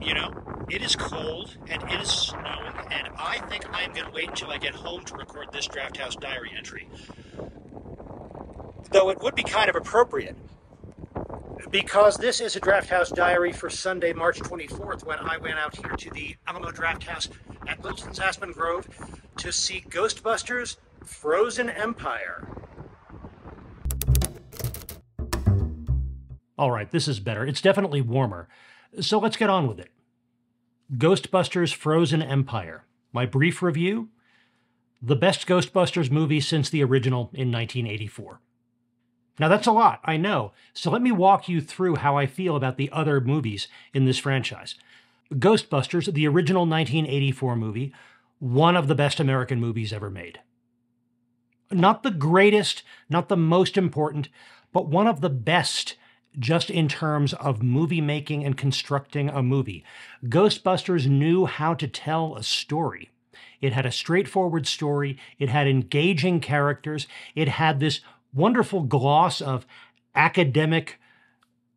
You know, it is cold and it is snowing, and I think I'm going to wait until I get home to record this Drafthouse Diary entry. Though it would be kind of appropriate because this is a Drafthouse Diary for Sunday, March 24th, when I went out here to the Alamo Drafthouse at Wilson's Aspen Grove to see Ghostbusters Frozen Empire. All right, this is better. It's definitely warmer. So let's get on with it. Ghostbusters Frozen Empire. My brief review the best Ghostbusters movie since the original in 1984. Now, that's a lot, I know. So let me walk you through how I feel about the other movies in this franchise. Ghostbusters, the original 1984 movie, one of the best American movies ever made. Not the greatest, not the most important, but one of the best just in terms of movie making and constructing a movie. Ghostbusters knew how to tell a story. It had a straightforward story, it had engaging characters, it had this wonderful gloss of academic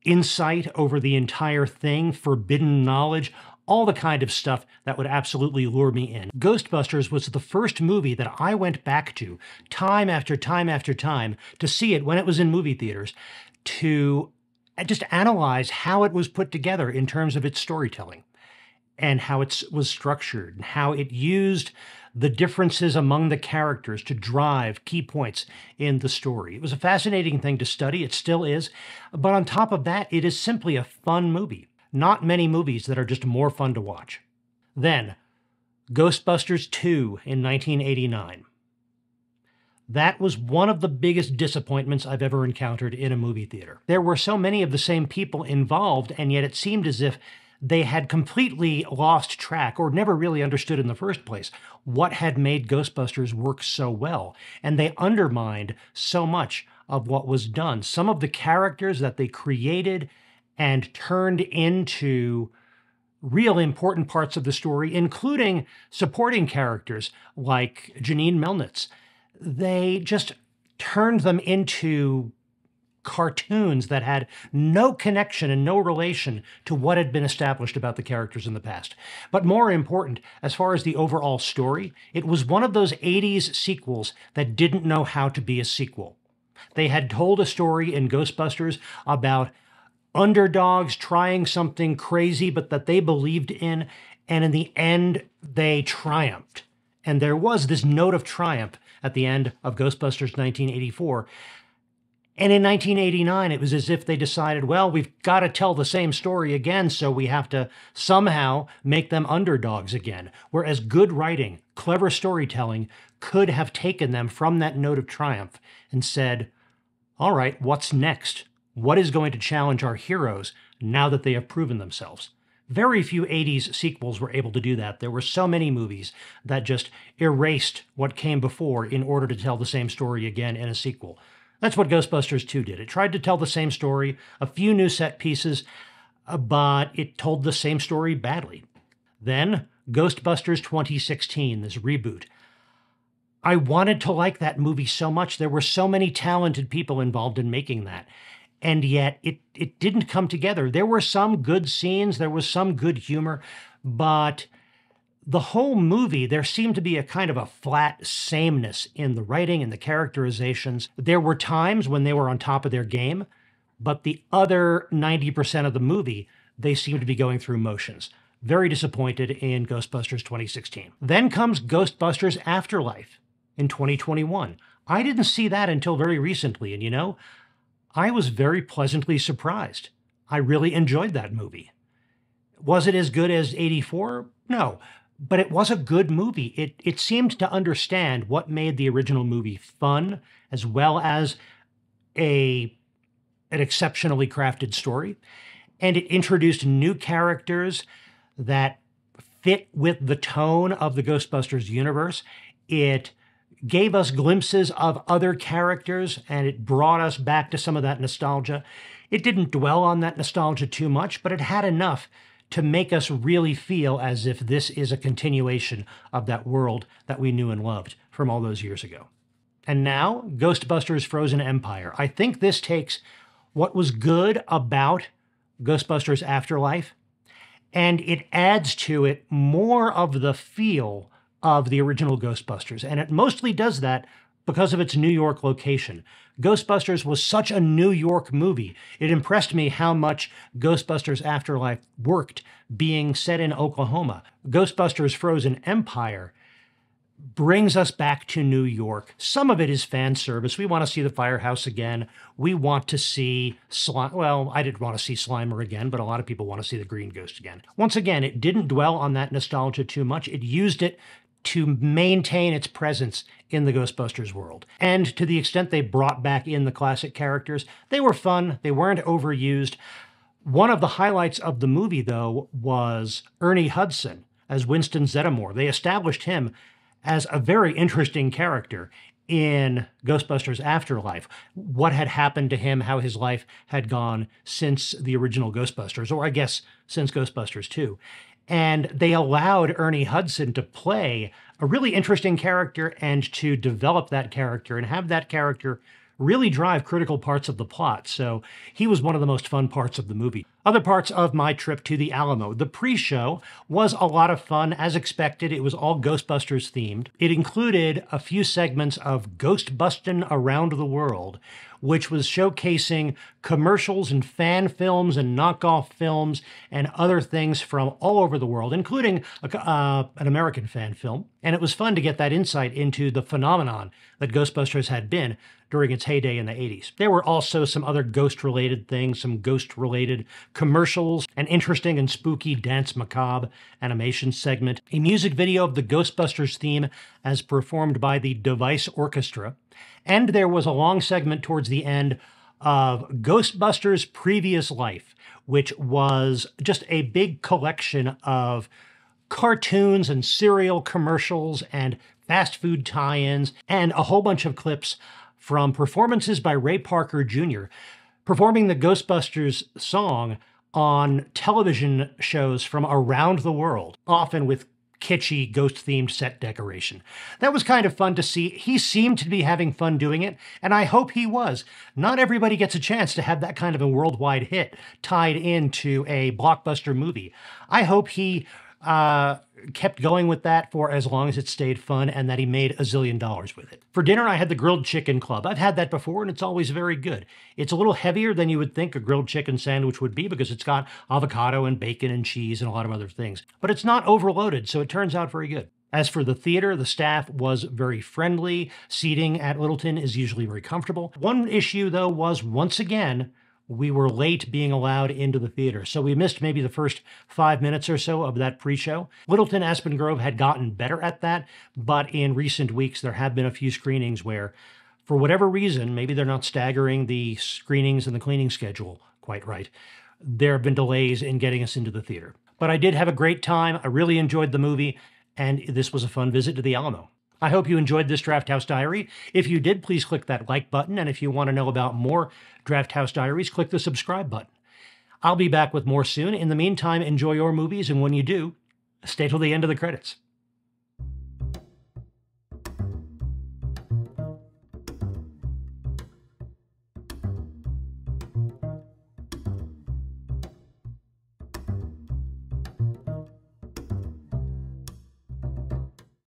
insight over the entire thing, forbidden knowledge, all the kind of stuff that would absolutely lure me in. Ghostbusters was the first movie that I went back to time after time after time to see it when it was in movie theaters to just analyze how it was put together in terms of its storytelling and how it was structured and how it used the differences among the characters to drive key points in the story. It was a fascinating thing to study, it still is, but on top of that, it is simply a fun movie. Not many movies that are just more fun to watch. Then, Ghostbusters 2 in 1989. That was one of the biggest disappointments I've ever encountered in a movie theater. There were so many of the same people involved, and yet it seemed as if they had completely lost track or never really understood in the first place what had made Ghostbusters work so well. And they undermined so much of what was done. Some of the characters that they created and turned into real important parts of the story, including supporting characters like Janine Melnitz they just turned them into cartoons that had no connection and no relation to what had been established about the characters in the past. But more important, as far as the overall story, it was one of those 80s sequels that didn't know how to be a sequel. They had told a story in Ghostbusters about underdogs trying something crazy but that they believed in, and in the end, they triumphed. And there was this note of triumph at the end of Ghostbusters 1984. And in 1989, it was as if they decided, well, we've got to tell the same story again, so we have to somehow make them underdogs again. Whereas good writing, clever storytelling could have taken them from that note of triumph and said, all right, what's next? What is going to challenge our heroes now that they have proven themselves? Very few 80s sequels were able to do that. There were so many movies that just erased what came before in order to tell the same story again in a sequel. That's what Ghostbusters 2 did. It tried to tell the same story, a few new set pieces, uh, but it told the same story badly. Then, Ghostbusters 2016, this reboot. I wanted to like that movie so much. There were so many talented people involved in making that and yet it it didn't come together. There were some good scenes, there was some good humor, but the whole movie, there seemed to be a kind of a flat sameness in the writing and the characterizations. There were times when they were on top of their game, but the other 90% of the movie, they seemed to be going through motions. Very disappointed in Ghostbusters 2016. Then comes Ghostbusters Afterlife in 2021. I didn't see that until very recently, and you know, I was very pleasantly surprised. I really enjoyed that movie. Was it as good as 84? No, but it was a good movie. It, it seemed to understand what made the original movie fun as well as a, an exceptionally crafted story. And it introduced new characters that fit with the tone of the Ghostbusters universe. It gave us glimpses of other characters and it brought us back to some of that nostalgia. It didn't dwell on that nostalgia too much, but it had enough to make us really feel as if this is a continuation of that world that we knew and loved from all those years ago. And now, Ghostbusters Frozen Empire. I think this takes what was good about Ghostbusters Afterlife and it adds to it more of the feel of the original Ghostbusters. And it mostly does that because of its New York location. Ghostbusters was such a New York movie. It impressed me how much Ghostbusters Afterlife worked being set in Oklahoma. Ghostbusters Frozen Empire brings us back to New York. Some of it is fan service. We want to see the firehouse again. We want to see Slime. Well, I didn't want to see Slimer again, but a lot of people want to see the Green Ghost again. Once again, it didn't dwell on that nostalgia too much. It used it to maintain its presence in the Ghostbusters world. And to the extent they brought back in the classic characters, they were fun. They weren't overused. One of the highlights of the movie, though, was Ernie Hudson as Winston Zeddemore. They established him as a very interesting character in Ghostbusters Afterlife. What had happened to him, how his life had gone since the original Ghostbusters, or I guess since Ghostbusters 2. And they allowed Ernie Hudson to play a really interesting character and to develop that character and have that character really drive critical parts of the plot. So he was one of the most fun parts of the movie. Other parts of my trip to the Alamo. The pre show was a lot of fun. As expected, it was all Ghostbusters themed. It included a few segments of Ghostbustin' Around the World, which was showcasing commercials and fan films and knockoff films and other things from all over the world, including a, uh, an American fan film. And it was fun to get that insight into the phenomenon that Ghostbusters had been during its heyday in the 80s. There were also some other ghost related things, some ghost related commercials, an interesting and spooky danse macabre animation segment, a music video of the Ghostbusters theme as performed by the Device Orchestra, and there was a long segment towards the end of Ghostbusters Previous Life, which was just a big collection of cartoons and cereal commercials and fast food tie ins, and a whole bunch of clips from performances by Ray Parker Jr., performing the Ghostbusters song on television shows from around the world, often with kitschy ghost themed set decoration. That was kind of fun to see. He seemed to be having fun doing it, and I hope he was. Not everybody gets a chance to have that kind of a worldwide hit tied into a blockbuster movie. I hope he uh, kept going with that for as long as it stayed fun and that he made a zillion dollars with it. For dinner, I had the grilled chicken club. I've had that before and it's always very good. It's a little heavier than you would think a grilled chicken sandwich would be because it's got avocado and bacon and cheese and a lot of other things. But it's not overloaded, so it turns out very good. As for the theater, the staff was very friendly. Seating at Littleton is usually very comfortable. One issue, though, was once again we were late being allowed into the theater. So we missed maybe the first five minutes or so of that pre show. Littleton Aspen Grove had gotten better at that, but in recent weeks, there have been a few screenings where, for whatever reason, maybe they're not staggering the screenings and the cleaning schedule quite right. There have been delays in getting us into the theater. But I did have a great time. I really enjoyed the movie, and this was a fun visit to the Alamo. I hope you enjoyed this Drafthouse Diary. If you did, please click that like button. And if you want to know about more Drafthouse Diaries, click the subscribe button. I'll be back with more soon. In the meantime, enjoy your movies. And when you do, stay till the end of the credits.